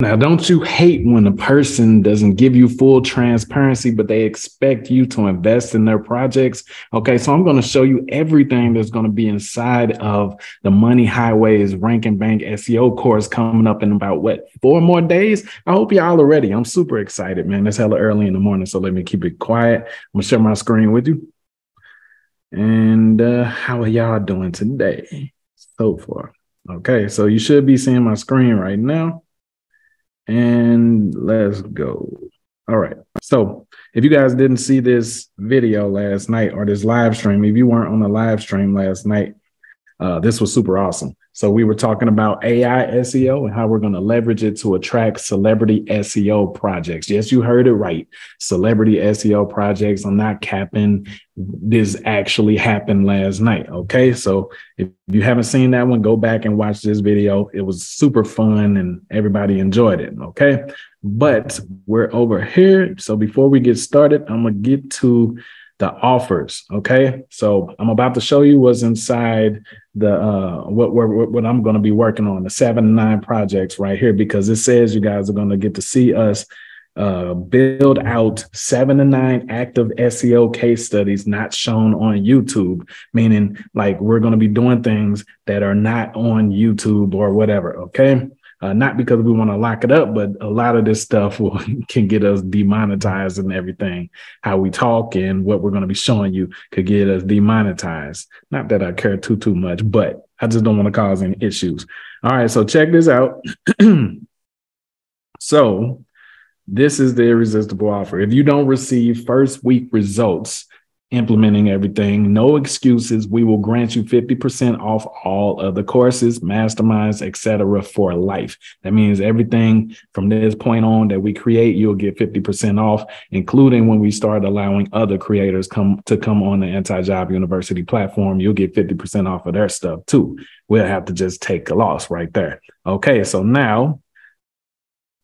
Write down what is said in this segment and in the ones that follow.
Now, don't you hate when a person doesn't give you full transparency, but they expect you to invest in their projects? Okay, so I'm going to show you everything that's going to be inside of the Money Highways Rank and Bank SEO course coming up in about what, four more days? I hope y'all are ready. I'm super excited, man. It's hella early in the morning, so let me keep it quiet. I'm going to share my screen with you. And uh, how are y'all doing today so far? Okay, so you should be seeing my screen right now. And let's go. All right. So if you guys didn't see this video last night or this live stream, if you weren't on the live stream last night, uh, this was super awesome. So we were talking about AI SEO and how we're going to leverage it to attract celebrity SEO projects. Yes, you heard it right. Celebrity SEO projects. I'm not capping. This actually happened last night. Okay. So if you haven't seen that one, go back and watch this video. It was super fun and everybody enjoyed it. Okay. But we're over here. So before we get started, I'm going to get to the offers. Okay. So I'm about to show you what's inside the uh what what, what I'm going to be working on the seven nine projects right here because it says you guys are going to get to see us uh, build out seven to nine active SEO case studies not shown on YouTube, meaning like we're going to be doing things that are not on YouTube or whatever. Okay. Uh, not because we want to lock it up, but a lot of this stuff will, can get us demonetized and everything. How we talk and what we're going to be showing you could get us demonetized. Not that I care too too much, but I just don't want to cause any issues. All right, so check this out. so this is the irresistible offer. If you don't receive first week results implementing everything. No excuses. We will grant you 50% off all of the courses, masterminds, etc. for life. That means everything from this point on that we create, you'll get 50% off, including when we start allowing other creators come to come on the anti-job university platform. You'll get 50% off of their stuff too. We'll have to just take a loss right there. Okay, so now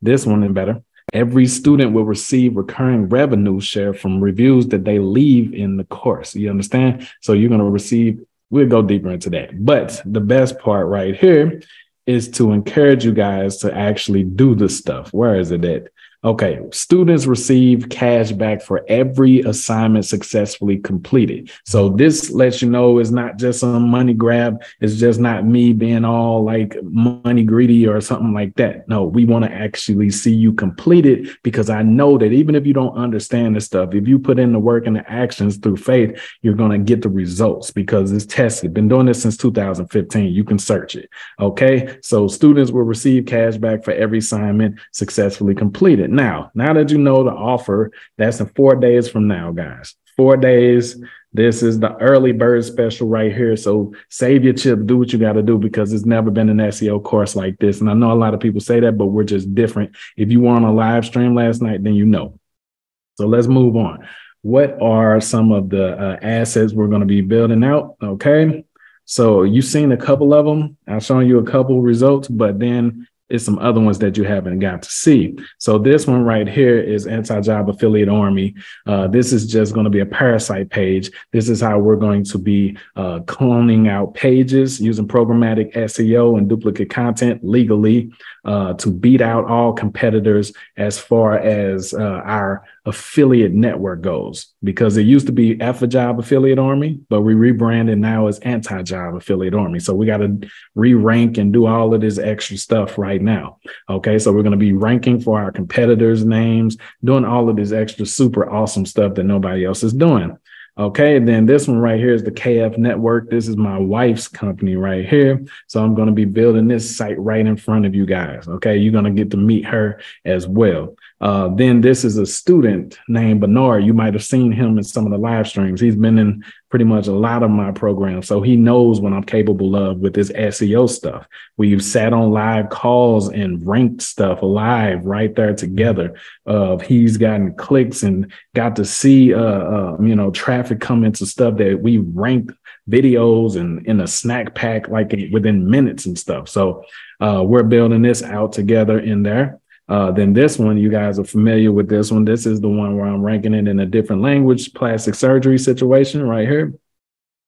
this one is better. Every student will receive recurring revenue share from reviews that they leave in the course. You understand? So you're going to receive, we'll go deeper into that. But the best part right here is to encourage you guys to actually do the stuff. Where is it at? Okay, students receive cash back for every assignment successfully completed. So this lets you know it's not just a money grab. It's just not me being all like money greedy or something like that. No, we want to actually see you complete it because I know that even if you don't understand the stuff, if you put in the work and the actions through faith, you're going to get the results because it's tested. Been doing this since 2015. You can search it. Okay, so students will receive cash back for every assignment successfully completed now. Now that you know the offer, that's in four days from now, guys. Four days. This is the early bird special right here. So save your chip, do what you got to do because it's never been an SEO course like this. And I know a lot of people say that, but we're just different. If you were on a live stream last night, then you know. So let's move on. What are some of the uh, assets we're going to be building out? Okay. So you've seen a couple of them. I've shown you a couple results, but then is some other ones that you haven't got to see. So this one right here is anti-job affiliate army. Uh, this is just going to be a parasite page. This is how we're going to be uh, cloning out pages using programmatic SEO and duplicate content legally uh, to beat out all competitors as far as uh, our affiliate network goes. Because it used to be F a job affiliate army, but we rebranded now as anti-job affiliate army. So we got to re-rank and do all of this extra stuff right now. Okay, so we're going to be ranking for our competitors' names, doing all of this extra super awesome stuff that nobody else is doing. Okay, then this one right here is the KF Network. This is my wife's company right here. So I'm going to be building this site right in front of you guys. Okay, you're going to get to meet her as well. Uh, then this is a student named Bernard. You might have seen him in some of the live streams. He's been in pretty much a lot of my programs. So he knows what I'm capable of with this SEO stuff. We've sat on live calls and ranked stuff live right there together. Uh, he's gotten clicks and got to see, uh, uh, you know, traffic come into stuff that we ranked videos and in a snack pack like within minutes and stuff. So uh, we're building this out together in there. Uh, then this one, you guys are familiar with this one. This is the one where I'm ranking it in a different language, plastic surgery situation right here.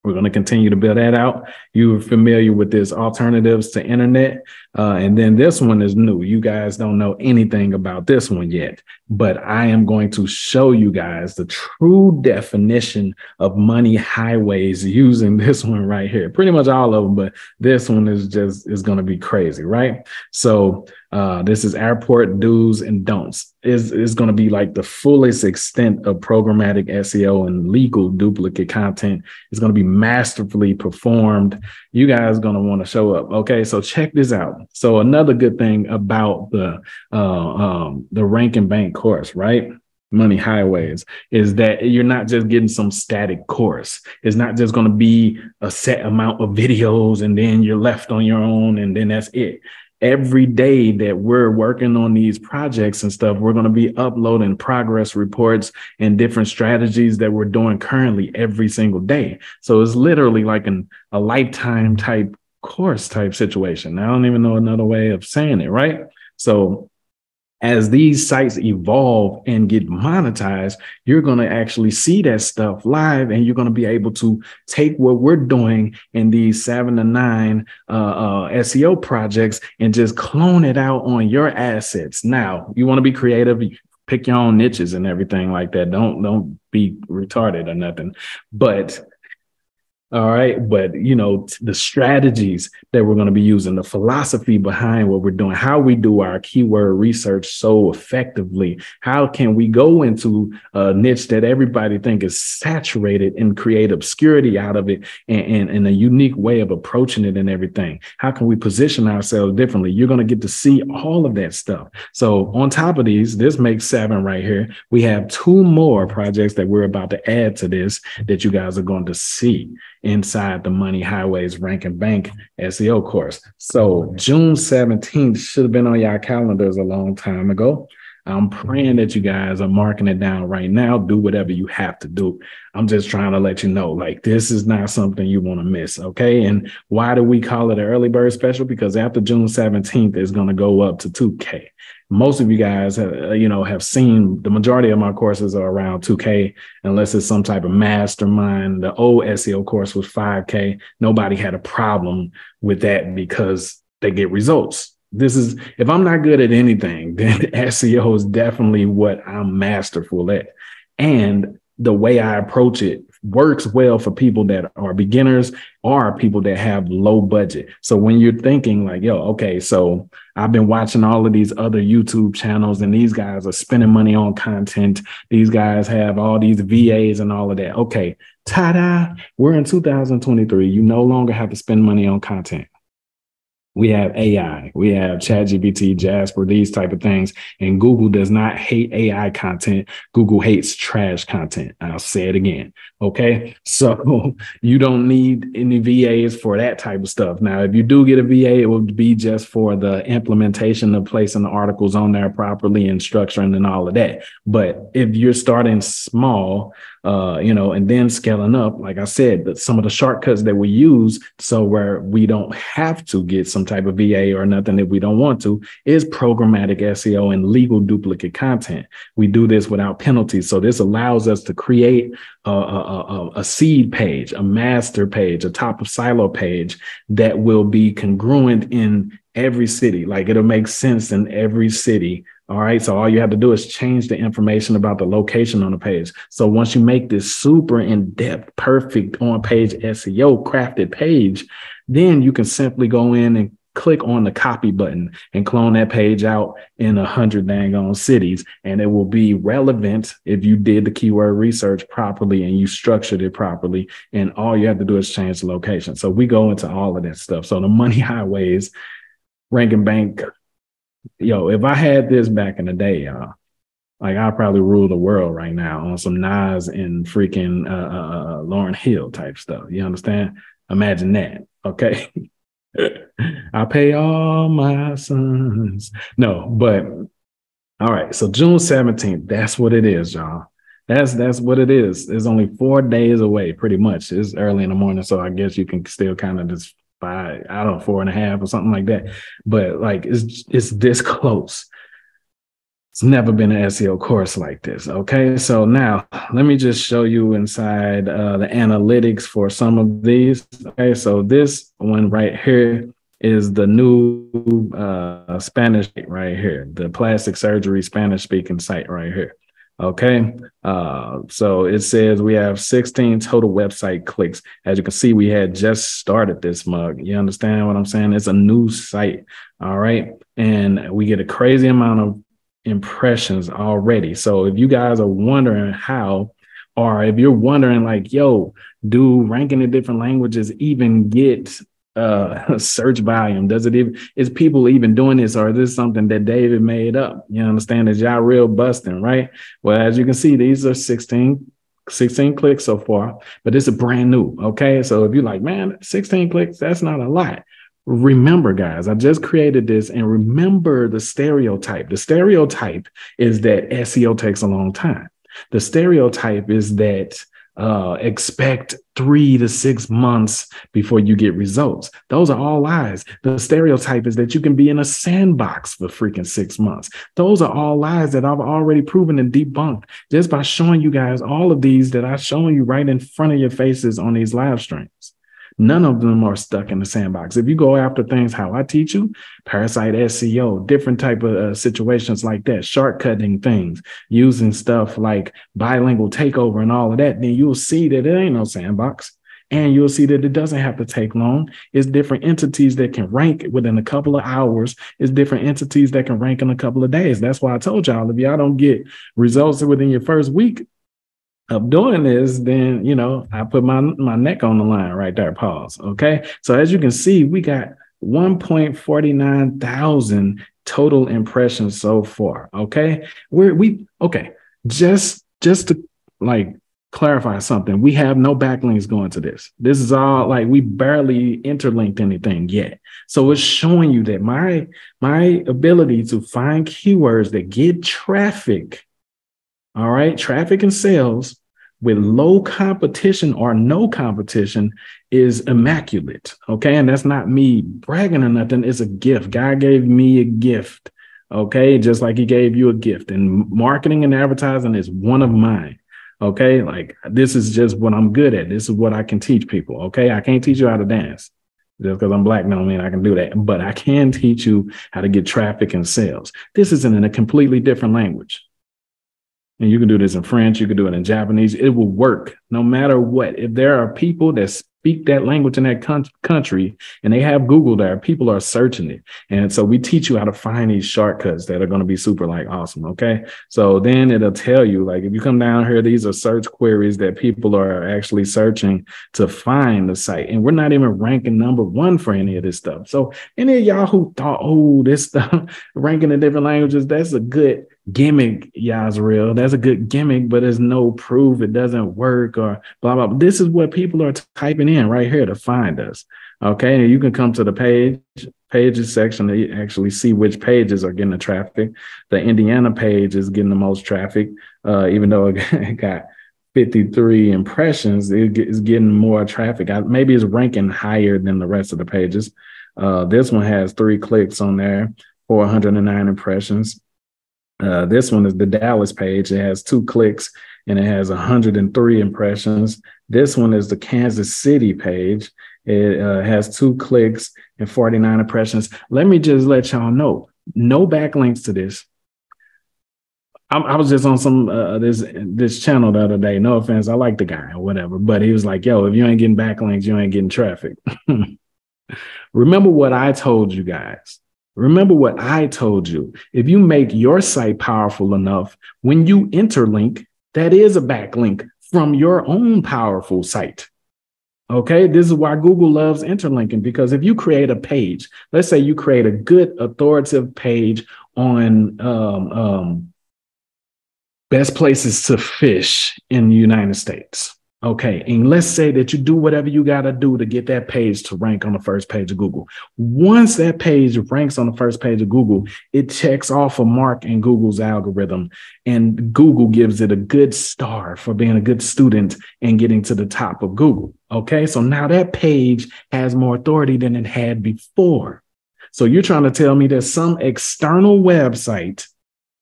We're going to continue to build that out. You're familiar with this alternatives to internet. Uh, and then this one is new. You guys don't know anything about this one yet, but I am going to show you guys the true definition of money highways using this one right here. Pretty much all of them, but this one is just is going to be crazy, right? So uh, this is airport do's and don'ts. Is is going to be like the fullest extent of programmatic SEO and legal duplicate content. It's going to be masterfully performed. You guys going to want to show up. Okay, so check this out. So another good thing about the uh, um, the rank and bank course, right? Money Highways is that you're not just getting some static course. It's not just going to be a set amount of videos and then you're left on your own and then that's it every day that we're working on these projects and stuff, we're going to be uploading progress reports and different strategies that we're doing currently every single day. So it's literally like an, a lifetime type course type situation. I don't even know another way of saying it, right? So as these sites evolve and get monetized, you're going to actually see that stuff live and you're going to be able to take what we're doing in these seven to nine uh, uh, SEO projects and just clone it out on your assets. Now, you want to be creative, pick your own niches and everything like that. Don't don't be retarded or nothing. But all right. But, you know, the strategies that we're going to be using, the philosophy behind what we're doing, how we do our keyword research so effectively. How can we go into a niche that everybody think is saturated and create obscurity out of it and, and, and a unique way of approaching it and everything? How can we position ourselves differently? You're going to get to see all of that stuff. So on top of these, this makes seven right here. We have two more projects that we're about to add to this that you guys are going to see inside the Money Highways Rank and Bank SEO course. So June 17th should have been on your calendars a long time ago. I'm praying that you guys are marking it down right now. Do whatever you have to do. I'm just trying to let you know, like, this is not something you want to miss. Okay. And why do we call it an early bird special? Because after June 17th, it's going to go up to 2K most of you guys, have, uh, you know, have seen the majority of my courses are around 2K, unless it's some type of mastermind. The old SEO course was 5K. Nobody had a problem with that because they get results. This is, if I'm not good at anything, then SEO is definitely what I'm masterful at. And the way I approach it works well for people that are beginners or people that have low budget. So when you're thinking like, yo, okay, so I've been watching all of these other YouTube channels and these guys are spending money on content. These guys have all these VAs and all of that. Okay, ta-da, we're in 2023. You no longer have to spend money on content we have AI, we have ChatGPT, Jasper, these type of things. And Google does not hate AI content. Google hates trash content. I'll say it again. Okay. So you don't need any VAs for that type of stuff. Now, if you do get a VA, it would be just for the implementation of placing the articles on there properly and structuring and all of that. But if you're starting small, uh, you know, and then scaling up, like I said, that some of the shortcuts that we use, so where we don't have to get some type of VA or nothing if we don't want to, is programmatic SEO and legal duplicate content. We do this without penalties. So this allows us to create a, a, a, a seed page, a master page, a top of silo page that will be congruent in every city. Like it'll make sense in every city all right. So all you have to do is change the information about the location on the page. So once you make this super in depth, perfect on page SEO crafted page, then you can simply go in and click on the copy button and clone that page out in a hundred dang on cities. And it will be relevant if you did the keyword research properly and you structured it properly. And all you have to do is change the location. So we go into all of that stuff. So the money highways, rank and bank yo, if I had this back in the day, y'all, like I probably rule the world right now on some Nas and freaking uh, uh, uh Lauryn Hill type stuff. You understand? Imagine that. Okay. I pay all my sons. No, but all right. So June 17th, that's what it is, y'all. That's that's what it is. It's only four days away, pretty much. It's early in the morning, so I guess you can still kind of just by I don't know four and a half or something like that. But like it's it's this close. It's never been an SEO course like this. Okay. So now let me just show you inside uh, the analytics for some of these. Okay. So this one right here is the new uh, Spanish right here, the plastic surgery Spanish speaking site right here. Okay. Uh, so it says we have 16 total website clicks. As you can see, we had just started this mug. You understand what I'm saying? It's a new site. All right. And we get a crazy amount of impressions already. So if you guys are wondering how, or if you're wondering like, yo, do ranking in different languages even get uh search volume? Does it even is people even doing this or is this something that David made up? You understand? Is y'all real busting, right? Well, as you can see, these are 16 16 clicks so far, but it's a brand new. Okay. So if you're like, man, 16 clicks, that's not a lot. Remember, guys, I just created this and remember the stereotype. The stereotype is that SEO takes a long time. The stereotype is that uh, expect three to six months before you get results. Those are all lies. The stereotype is that you can be in a sandbox for freaking six months. Those are all lies that I've already proven and debunked just by showing you guys all of these that I've shown you right in front of your faces on these live streams. None of them are stuck in the sandbox. If you go after things how I teach you, parasite SEO, different type of uh, situations like that, shortcutting things, using stuff like bilingual takeover and all of that, then you'll see that it ain't no sandbox. And you'll see that it doesn't have to take long. It's different entities that can rank within a couple of hours. It's different entities that can rank in a couple of days. That's why I told y'all if y'all don't get results within your first week, of doing this, then you know I put my my neck on the line right there. Pause. Okay. So as you can see, we got 1.49 thousand total impressions so far. Okay. We're we okay. Just just to like clarify something, we have no backlinks going to this. This is all like we barely interlinked anything yet. So it's showing you that my my ability to find keywords that get traffic all right. Traffic and sales with low competition or no competition is immaculate. Okay. And that's not me bragging or nothing. It's a gift. God gave me a gift. Okay. Just like he gave you a gift. And marketing and advertising is one of mine. Okay. Like this is just what I'm good at. This is what I can teach people. Okay. I can't teach you how to dance. Just because I'm black don't mean I can do that. But I can teach you how to get traffic and sales. This isn't in a completely different language and you can do this in French, you can do it in Japanese. It will work no matter what. If there are people that speak that language in that con- country and they have Google there, people are searching it. And so we teach you how to find these shortcuts that are going to be super like awesome. Okay. So then it'll tell you, like, if you come down here, these are search queries that people are actually searching to find the site. And we're not even ranking number one for any of this stuff. So any of y'all who thought, oh, this stuff, ranking in different languages, that's a good gimmick, Yazriel. That's a good gimmick, but there's no proof it doesn't work or blah, blah. This is what people are typing in right here to find us. Okay. And you can come to the page, pages section to actually see which pages are getting the traffic. The Indiana page is getting the most traffic, uh, even though it got 53 impressions, it is getting more traffic. maybe it's ranking higher than the rest of the pages. Uh, this one has three clicks on there, 409 impressions. Uh, this one is the Dallas page. It has two clicks and it has 103 impressions. This one is the Kansas City page. It uh, has two clicks and 49 impressions. Let me just let y'all know no backlinks to this. I, was just on some uh, this this channel the other day. No offense, I like the guy or whatever, but he was like, "Yo, if you ain't getting backlinks, you ain't getting traffic." Remember what I told you guys. Remember what I told you. If you make your site powerful enough, when you interlink, that is a backlink from your own powerful site. Okay, this is why Google loves interlinking because if you create a page, let's say you create a good authoritative page on um, um, best places to fish in the United States. Okay. And let's say that you do whatever you got to do to get that page to rank on the first page of Google. Once that page ranks on the first page of Google, it checks off a mark in Google's algorithm and Google gives it a good star for being a good student and getting to the top of Google. Okay. So now that page has more authority than it had before. So you're trying to tell me that some external website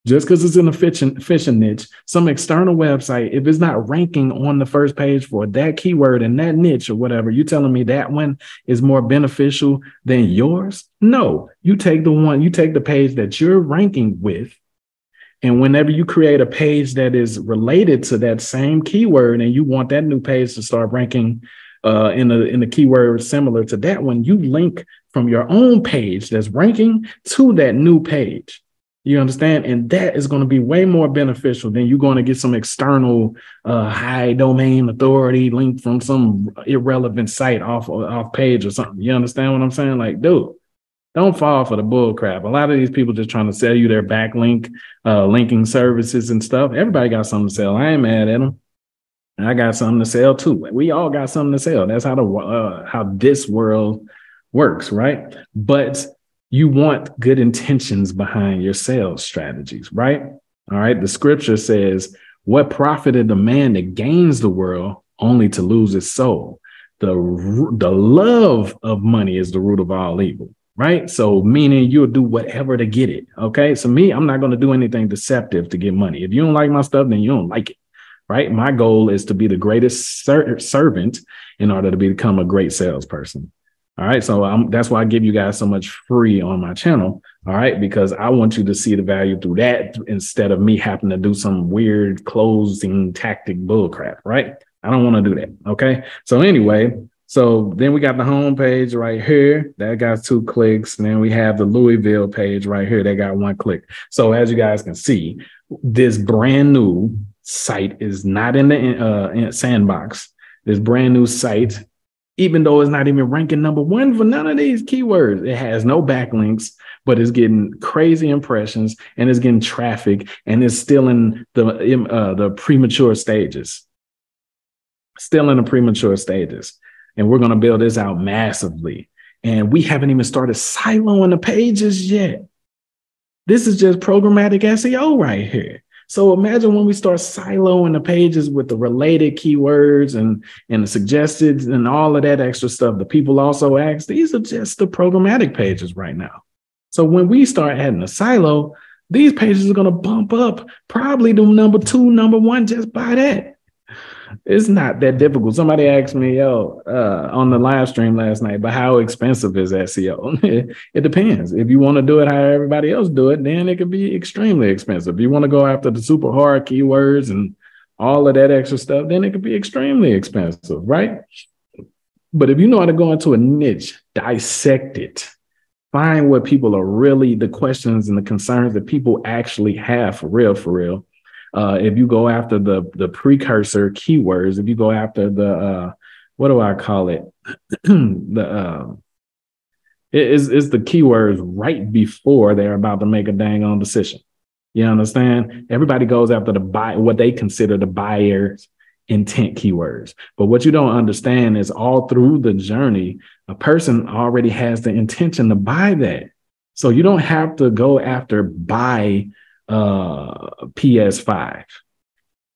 just because it's in a fishing, fishing niche, some external website, if it's not ranking on the first page for that keyword and that niche or whatever, you telling me that one is more beneficial than yours? No, you take the one, you take the page that you're ranking with. And whenever you create a page that is related to that same keyword and you want that new page to start ranking uh, in a in a keyword similar to that one, you link from your own page that's ranking to that new page. You understand? And that is going to be way more beneficial than you're going to get some external uh, high domain authority link from some irrelevant site off off page or something. You understand what I'm saying? Like, dude, don't fall for the bull crap. A lot of these people just trying to sell you their backlink, uh, linking services and stuff. Everybody got something to sell. I ain't mad at them. I got something to sell too. We all got something to sell. That's how the uh, how this world works, right? But you want good intentions behind your sales strategies, right? All right. The scripture says, What profited a man that gains the world only to lose his soul? The, the love of money is the root of all evil, right? So, meaning you'll do whatever to get it. Okay. So, me, I'm not going to do anything deceptive to get money. If you don't like my stuff, then you don't like it, right? My goal is to be the greatest ser- servant in order to become a great salesperson. All right. So I'm, that's why I give you guys so much free on my channel. All right. Because I want you to see the value through that instead of me having to do some weird closing tactic bullcrap. Right. I don't want to do that. Okay. So anyway, so then we got the home page right here. That got two clicks. And then we have the Louisville page right here. They got one click. So as you guys can see, this brand new site is not in the uh, sandbox. This brand new site even though it's not even ranking number one for none of these keywords. It has no backlinks, but it's getting crazy impressions and it's getting traffic and it's still in the uh, the premature stages. Still in the premature stages. And we're going to build this out massively. And we haven't even started siloing the pages yet. This is just programmatic SEO right here. So imagine when we start siloing the pages with the related keywords and, and the suggested and all of that extra stuff that people also ask. These are just the programmatic pages right now. So when we start adding a silo, these pages are going to bump up probably to number two, number one, just by that it's not that difficult. Somebody asked me, yo, uh, on the live stream last night, but how expensive is SEO? it depends. If you want to do it how everybody else do it, then it could be extremely expensive. If you want to go after the super hard keywords and all of that extra stuff, then it could be extremely expensive, right? But if you know how to go into a niche, dissect it, find what people are really the questions and the concerns that people actually have for real, for real uh, if you go after the the precursor keywords, if you go after the uh, what do I call it? the uh, it is is the keywords right before they're about to make a dang on decision. You understand? Everybody goes after the buy what they consider the buyer's intent keywords. But what you don't understand is all through the journey, a person already has the intention to buy that. So you don't have to go after buy uh, PS5.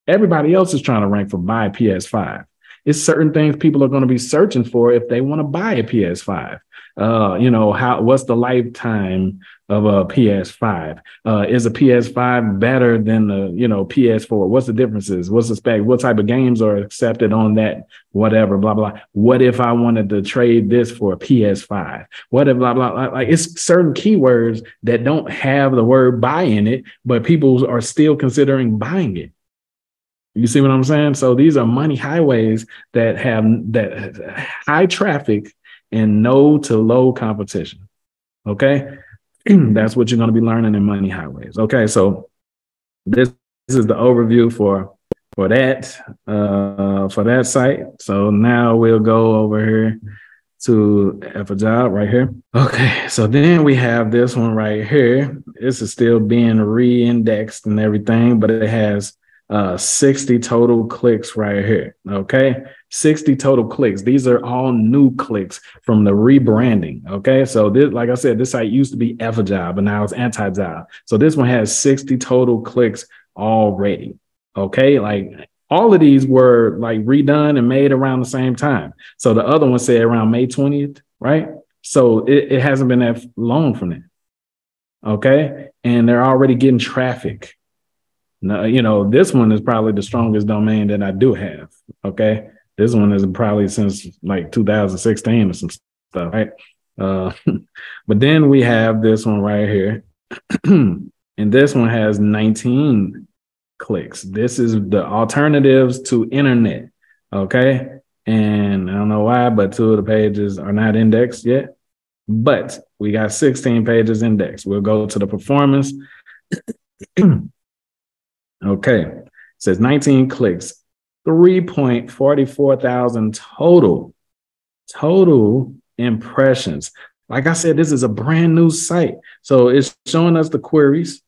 Everybody else is trying to rank for buy PS5. It's certain things people are going to be searching for if they want to buy a PS5 uh, you know, how what's the lifetime of a PS5? Uh, is a PS5 better than the, you know, PS4? What's the differences? What's the spec? What type of games are accepted on that? Whatever, blah, blah. What if I wanted to trade this for a PS5? What if blah, blah, blah? Like it's certain keywords that don't have the word buy in it, but people are still considering buying it. You see what I'm saying? So these are money highways that have that high traffic and no to low competition. Okay. That's what you're going to be learning in Money Highways. Okay. So this, this is the overview for for that uh for that site. So now we'll go over here to F a job right here. Okay, so then we have this one right here. This is still being re-indexed and everything, but it has uh 60 total clicks right here. Okay. 60 total clicks. These are all new clicks from the rebranding. Okay. So this, like I said, this site used to be Job, but now it's anti-job. So this one has 60 total clicks already. Okay. Like all of these were like redone and made around the same time. So the other one said around May 20th, right? So it, it hasn't been that long from that. Okay. And they're already getting traffic. Now, you know, this one is probably the strongest domain that I do have. Okay. This one is probably since like 2016 or some stuff, right? Uh, but then we have this one right here. and this one has 19 clicks. This is the alternatives to internet. Okay. And I don't know why, but two of the pages are not indexed yet. But we got 16 pages indexed. We'll go to the performance. okay. It says 19 clicks, 3.44 thousand total, total impressions. Like I said, this is a brand new site. So it's showing us the queries.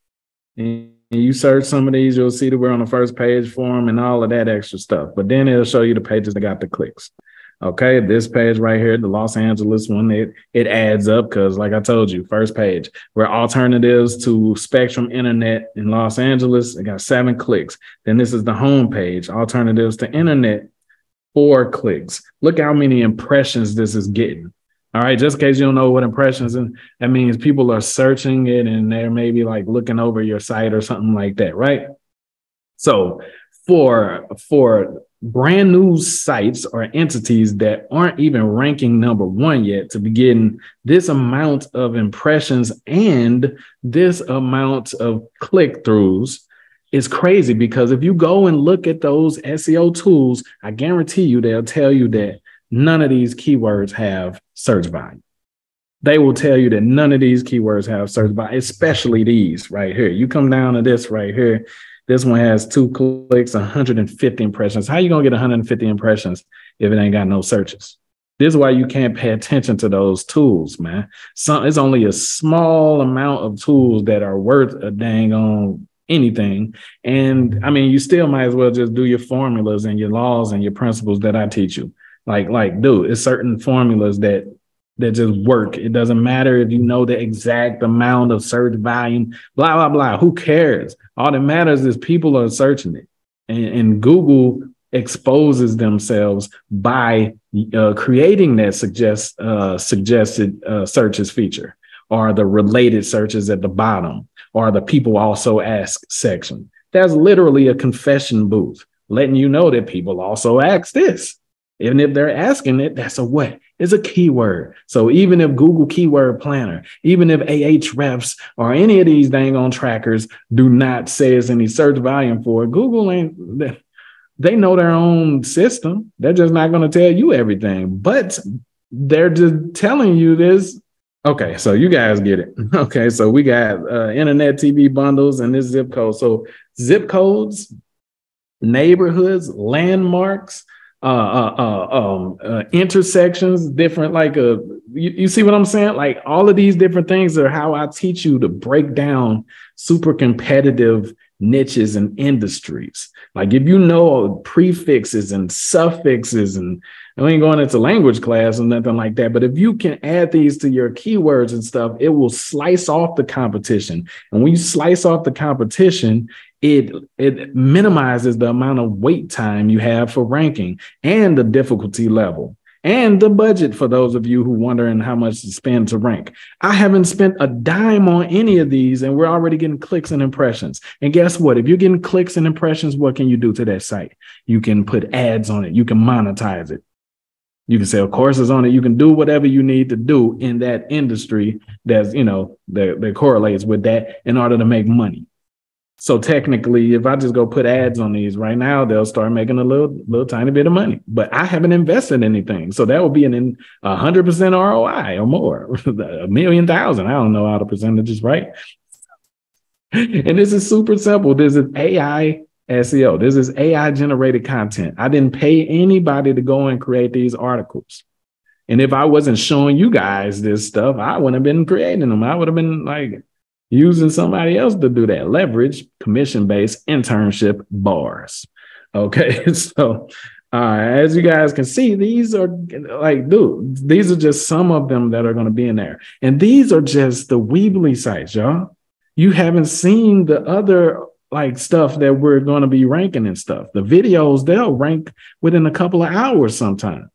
And you search some of these, you'll see that we're on the first page for them and all of that extra stuff. But then it'll show you the pages that got the clicks. Okay, this page right here, the Los Angeles one, it it adds up because, like I told you, first page, we're alternatives to Spectrum Internet in Los Angeles. It got seven clicks. Then this is the home page, alternatives to internet, four clicks. Look how many impressions this is getting. All right, just in case you don't know what impressions, and that means people are searching it and they're maybe like looking over your site or something like that, right? So for for brand new sites or entities that aren't even ranking number one yet to be getting this amount of impressions and this amount of click throughs is crazy because if you go and look at those SEO tools, I guarantee you they'll tell you that none of these keywords have search volume. They will tell you that none of these keywords have search volume, especially these right here. You come down to this right here this one has two clicks, 150 impressions. How you gonna get 150 impressions if it ain't got no searches? This is why you can't pay attention to those tools, man. Some it's only a small amount of tools that are worth a dang on anything. And I mean, you still might as well just do your formulas and your laws and your principles that I teach you. Like, like, dude, it's certain formulas that that just work. It doesn't matter if you know the exact amount of search volume, blah, blah, blah. Who cares? All that matters is people are searching it. And, and Google exposes themselves by uh, creating that suggest, uh, suggested uh, searches feature or the related searches at the bottom or the people also ask section. That's literally a confession booth letting you know that people also ask this. Even if they're asking it, that's a what? It's a keyword. So even if Google Keyword Planner, even if Ahrefs or any of these dang on trackers do not say it's any search volume for it, Google ain't they know their own system. They're just not going to tell you everything, but they're just telling you this. Okay, so you guys get it. Okay, so we got uh, internet TV bundles and this zip code. So zip codes, neighborhoods, landmarks, uh, uh, uh, um, uh, intersections, different like a. Uh, you, you see what I'm saying? Like all of these different things are how I teach you to break down super competitive niches and industries. Like if you know prefixes and suffixes and I ain't going into language class or nothing like that. But if you can add these to your keywords and stuff, it will slice off the competition. And when you slice off the competition, it it minimizes the amount of wait time you have for ranking and the difficulty level and the budget for those of you who wondering how much to spend to rank. I haven't spent a dime on any of these and we're already getting clicks and impressions. And guess what? If you're getting clicks and impressions, what can you do to that site? You can put ads on it. You can monetize it. You can sell courses on it. You can do whatever you need to do in that industry that's, you know, that, that correlates with that in order to make money. So technically, if I just go put ads on these right now, they'll start making a little, little tiny bit of money. But I haven't invested anything, so that would be an hundred percent ROI or more, a million thousand. I don't know how the percentages, right? and this is super simple. This is AI SEO. This is AI generated content. I didn't pay anybody to go and create these articles. And if I wasn't showing you guys this stuff, I wouldn't have been creating them. I would have been like using somebody else to do that. Leverage commission based internship bars. Okay. So, uh, as you guys can see, these are like, dude, these are just some of them that are going to be in there. And these are just the Weebly sites, y'all. You haven't seen the other like stuff that we're going to be ranking and stuff. The videos, they'll rank within a couple of hours sometimes,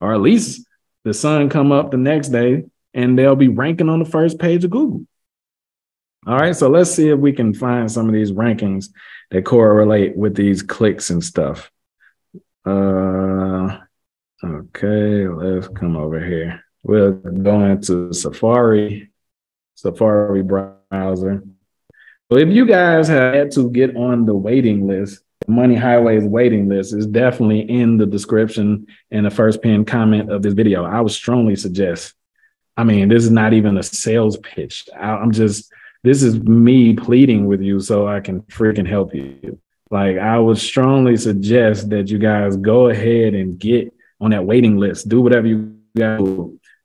or at least the sun come up the next day and they'll be ranking on the first page of Google. All right, so let's see if we can find some of these rankings that correlate with these clicks and stuff. Uh, okay, let's come over here. We'll go into Safari, Safari browser. So if you guys had to get on the waiting list, Money Highways waiting list is definitely in the description and the first pinned comment of this video. I would strongly suggest. I mean, this is not even a sales pitch. I'm just this is me pleading with you so I can freaking help you. Like I would strongly suggest that you guys go ahead and get on that waiting list. Do whatever you got.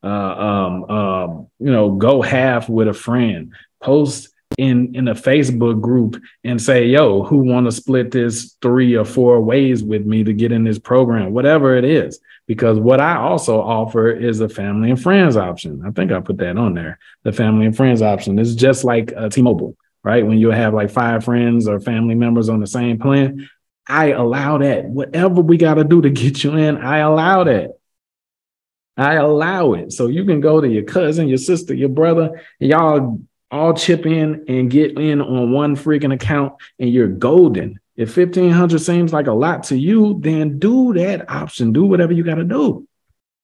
Uh, um, um, you know, go half with a friend. Post in in a Facebook group and say, "Yo, who want to split this three or four ways with me to get in this program, whatever it is." Because what I also offer is a family and friends option. I think I put that on there. The family and friends option is just like uh, T-Mobile, right? When you have like five friends or family members on the same plan, I allow that. Whatever we got to do to get you in, I allow that. I allow it. So you can go to your cousin, your sister, your brother, y'all all chip in and get in on one freaking account and you're golden. If 1500 seems like a lot to you, then do that option. Do whatever you got to do.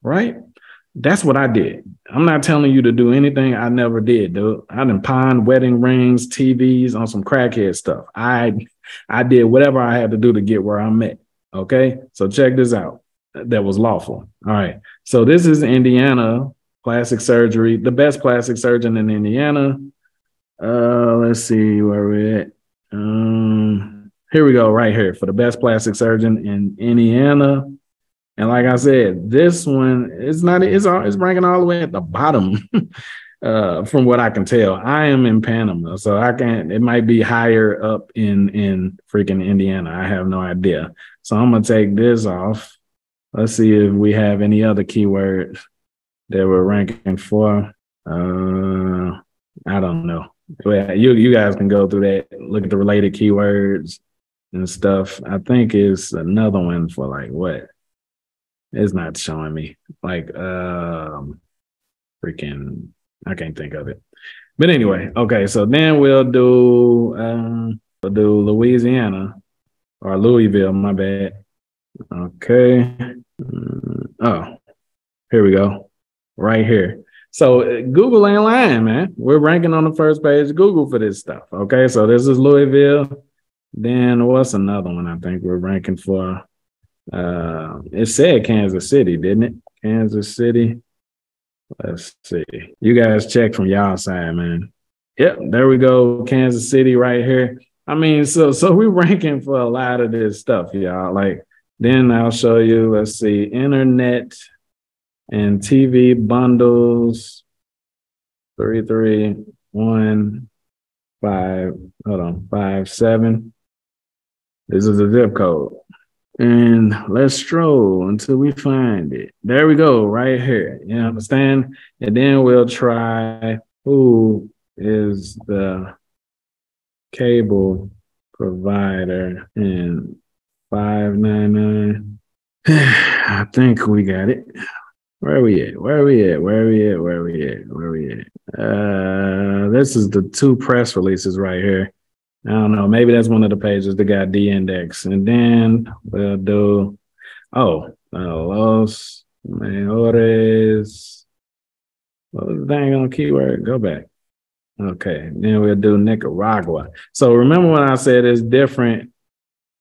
Right? That's what I did. I'm not telling you to do anything I never did, dude. I didn't pawn wedding rings, TVs on some crackhead stuff. I I did whatever I had to do to get where I'm at. Okay. So check this out. That was lawful. All right. So this is Indiana plastic surgery, the best plastic surgeon in Indiana. Uh, let's see where we're at. Um, here we go, right here for the best plastic surgeon in Indiana. And like I said, this one is not it's all it's ranking all the way at the bottom. uh, from what I can tell, I am in Panama, so I can't. It might be higher up in in freaking Indiana. I have no idea. So I'm gonna take this off. Let's see if we have any other keywords that we're ranking for. Uh, I don't know well, you you guys can go through that, look at the related keywords and stuff. I think it's another one for like what? It's not showing me. Like um freaking I can't think of it. But anyway, okay, so then we'll do um we'll do Louisiana or Louisville, my bad. Okay. Mm, oh, here we go. Right here. So uh, Google ain't lying, man. We're ranking on the first page of Google for this stuff. Okay, so this is Louisville. Then what's another one? I think we're ranking for. Uh, it said Kansas City, didn't it? Kansas City. Let's see. You guys check from y'all side, man. Yep, there we go. Kansas City right here. I mean, so so we're ranking for a lot of this stuff, y'all. Like, then I'll show you. Let's see, internet and TV bundles three three one five hold on five seven. This is the zip code. And let's stroll until we find it. There we go, right here. You understand? And then we'll try who is the cable provider in 599. I think we got it. Where are we at? Where are we at? Where are we at? Where are we at? Where are we at? Uh, this is the two press releases right here. I don't know. Maybe that's one of the pages that got D index. And then we'll do, oh, uh, Los Mayores. What was the thing on keyword? Go back. Okay. Then we'll do Nicaragua. So remember when I said it's different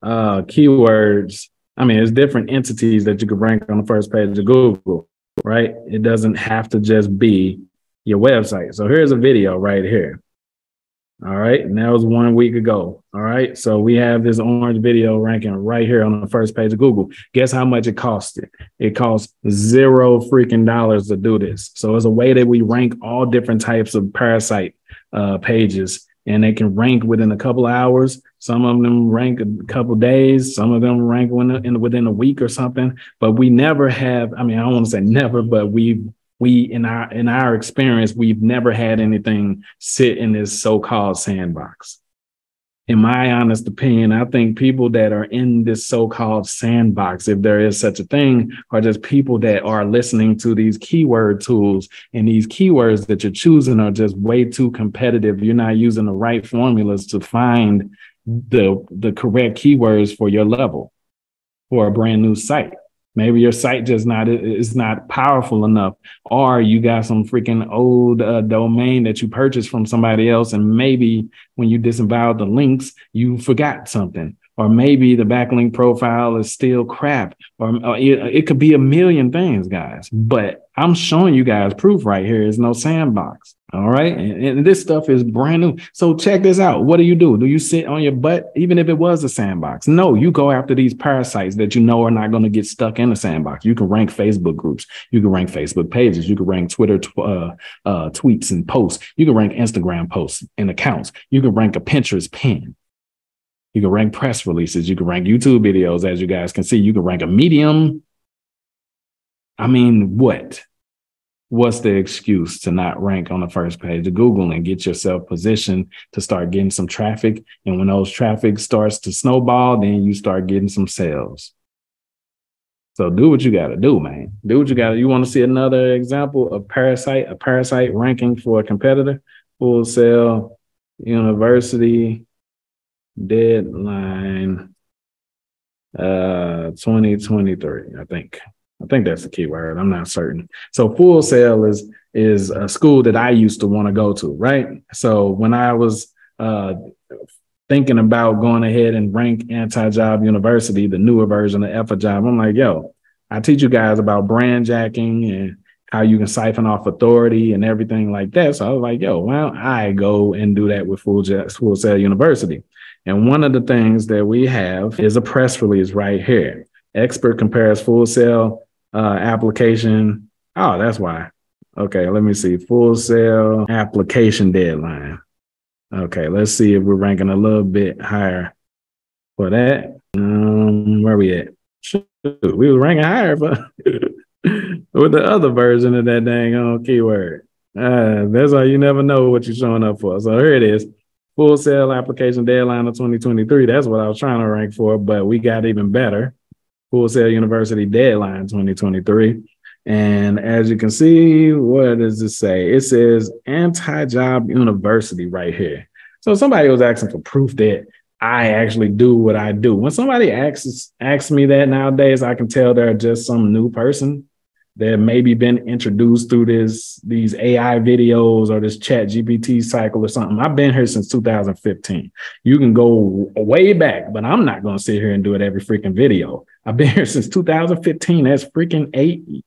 uh, keywords. I mean, it's different entities that you could rank on the first page of Google right? It doesn't have to just be your website. So here's a video right here. All right. And that was one week ago. All right. So we have this orange video ranking right here on the first page of Google. Guess how much it costed? It cost zero freaking dollars to do this. So it's a way that we rank all different types of parasite uh, pages and they can rank within a couple hours. Some of them rank a couple days. Some of them rank within, within a week or something. But we never have. I mean, I don't want to say never, but we we in our in our experience, we've never had anything sit in this so-called sandbox. In my honest opinion, I think people that are in this so-called sandbox, if there is such a thing, are just people that are listening to these keyword tools and these keywords that you're choosing are just way too competitive. You're not using the right formulas to find the the correct keywords for your level for a brand new site. Maybe your site just not is not powerful enough, or you got some freaking old uh, domain that you purchased from somebody else, and maybe when you disavowed the links, you forgot something, or maybe the backlink profile is still crap, or, or it, it could be a million things, guys. But I'm showing you guys proof right here. Is no sandbox. All right. And, and, this stuff is brand new. So check this out. What do you do? Do you sit on your butt, even if it was a sandbox? No, you go after these parasites that you know are not going to get stuck in the sandbox. You can rank Facebook groups. You can rank Facebook pages. You can rank Twitter tw- uh, uh, tweets and posts. You can rank Instagram posts and accounts. You can rank a Pinterest pin. You can rank press releases. You can rank YouTube videos, as you guys can see. You can rank a medium. I mean, what? what's the excuse to not rank on the first page of Google and get yourself positioned to start getting some traffic? And when those traffic starts to snowball, then you start getting some sales. So do what you got to do, man. Do what you got to. You want to see another example of parasite, a parasite ranking for a competitor? Full Sail University deadline uh 2023, I think. I think that's the key word. I'm not certain. So Full Sail is is a school that I used to want to go to, right? So when I was uh, thinking about going ahead and rank Antijob University, the newer version of F job, I'm like, yo, I teach you guys about brand jacking and how you can siphon off authority and everything like that. So I was like, yo, well, I go and do that with Full, Full Sail University. And one of the things that we have is a press release right here. Expert compares Full Sail uh, application. Oh, that's why. Okay, let me see. Full Sail application deadline. Okay, let's see if we're ranking a little bit higher for that. Um, where we at? Shoot, we were ranking higher for with the other version of that dang on keyword. Uh, that's why you never know what you're showing up for. So here it is. Full Sail application deadline of 2023. That's what I was trying to rank for, but we got even better. Full Sail University deadline 2023. And as you can see, what does it say? It says Antijob University right here. So somebody was asking for proof that I actually do what I do. When somebody asks asks me that nowadays, I can tell they're just some new person that maybe been introduced through this these AI videos or this ChatGPT cycle or something. I've been here since 2015. You can go way back, but I'm not going to sit here and do it every freaking video. I've been here since 2015. That's freaking eight.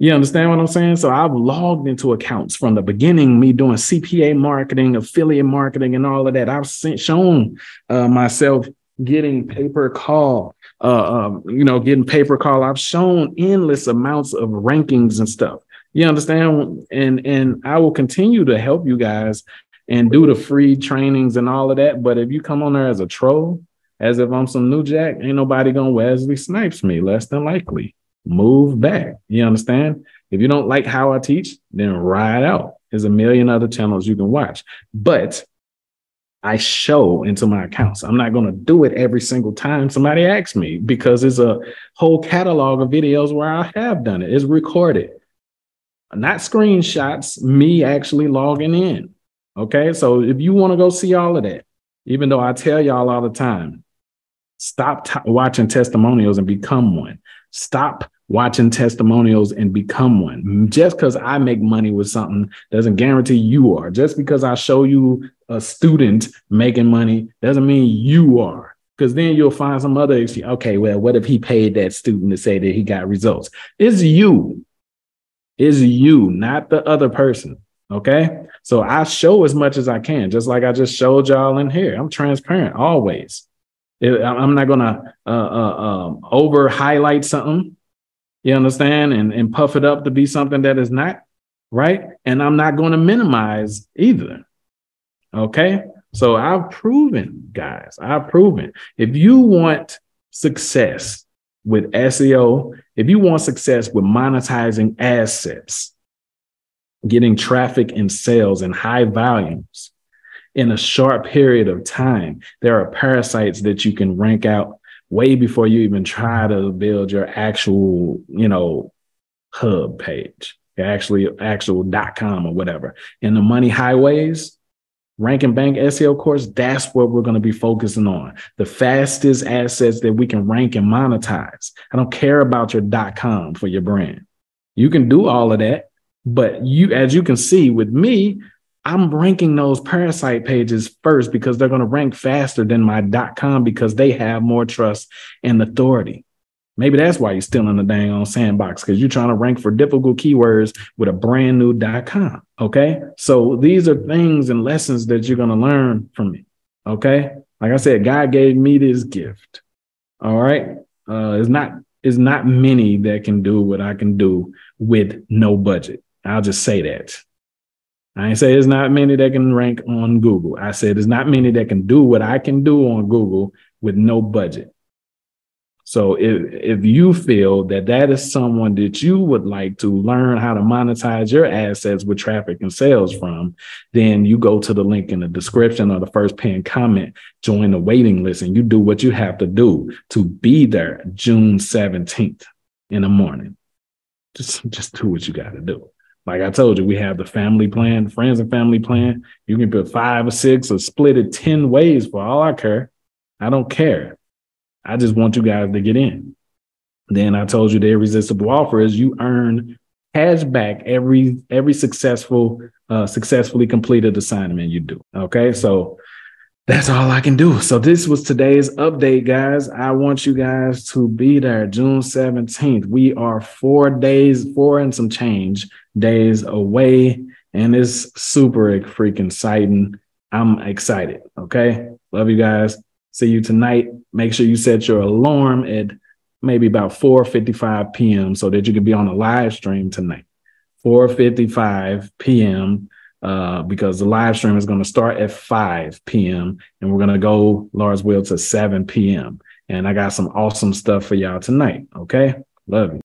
You understand what I'm saying? So I've logged into accounts from the beginning, me doing CPA marketing, affiliate marketing, and all of that. I've sent, shown uh, myself getting pay per call uh, um, you know, getting pay per call. I've shown endless amounts of rankings and stuff. You understand? And and I will continue to help you guys and do the free trainings and all of that. But if you come on there as a troll, as if I'm some new jack, ain't nobody gonna Wesley Snipes me. Less than likely. Move back. You understand? If you don't like how I teach, then ride out. There's a million other channels you can watch. But I show into my accounts. I'm not going to do it every single time somebody asks me because it's a whole catalog of videos where I have done it. It's recorded, not screenshots, me actually logging in. Okay. So if you want to go see all of that, even though I tell y'all all the time, stop t- watching testimonials and become one. Stop watching testimonials and become one. Just because I make money with something doesn't guarantee you are. Just because I show you a student making money doesn't mean you are. Because then you'll find some other excuse. Okay, well, what if he paid that student to say that he got results? It's you. It's you, not the other person. Okay. So I show as much as I can, just like I just showed y'all in here. I'm transparent always. I'm not going to uh, uh, um, over highlight something you understand? And, and puff it up to be something that is not, right? And I'm not going to minimize either. Okay. So I've proven, guys, I've proven if you want success with SEO, if you want success with monetizing assets, getting traffic and sales in high volumes, in a short period of time. There are parasites that you can rank out way before you even try to build your actual, you know, hub page, your actually actual .com or whatever. In the money highways, rank and bank SEO course, that's what we're going to be focusing on. The fastest assets that we can rank and monetize. I don't care about your .com for your brand. You can do all of that, but you, as you can see with me, I'm ranking those parasite pages first because they're going to rank faster than my .com because they have more trust and authority. Maybe that's why you're still in the dang on sandbox because you're trying to rank for difficult keywords with a brand new .com. Okay, so these are things and lessons that you're going to learn from me. Okay, like I said, God gave me this gift. All right, uh, it's not it's not many that can do what I can do with no budget. I'll just say that. I ain't say there's not many that can rank on Google. I said there's not many that can do what I can do on Google with no budget. So if if you feel that that is someone that you would like to learn how to monetize your assets with traffic and sales from, then you go to the link in the description or the first pinned comment, join the waiting list, and you do what you have to do to be there June 17th in the morning. Just just do what you got to do. Like I told you, we have the family plan, friends and family plan. You can put five or six or split it 10 ways for all I care. I don't care. I just want you guys to get in. Then I told you the irresistible offer is you earn cash back every every successful uh successfully completed assignment you do. Okay. So that's all I can do. So this was today's update, guys. I want you guys to be there June 17th. We are four days, four and some change days away, and it's super freaking exciting. I'm excited. Okay. Love you guys. See you tonight. Make sure you set your alarm at maybe about 4:55 p.m. so that you can be on a live stream tonight. 4:55 p.m uh, because the live stream is going to start at 5 p.m. and we're going to go, Lord's will, to 7 p.m. And I got some awesome stuff for y'all tonight. Okay. Love you.